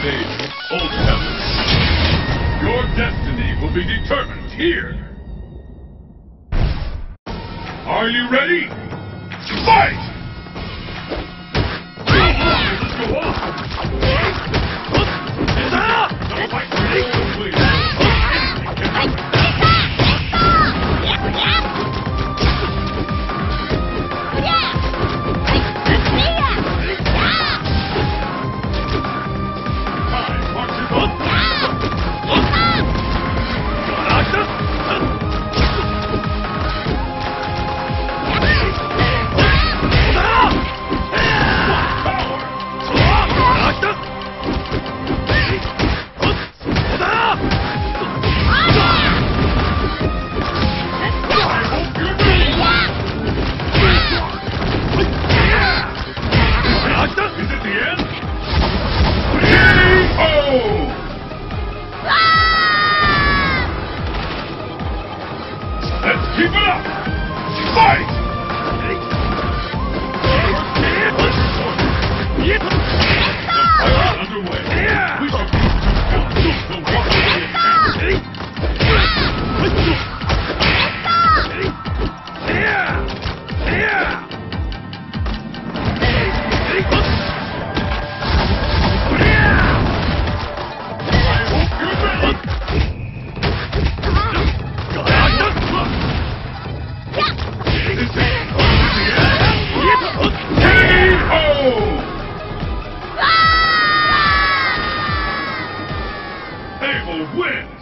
of Old. Your destiny will be determined here. Are you ready? Fight! win!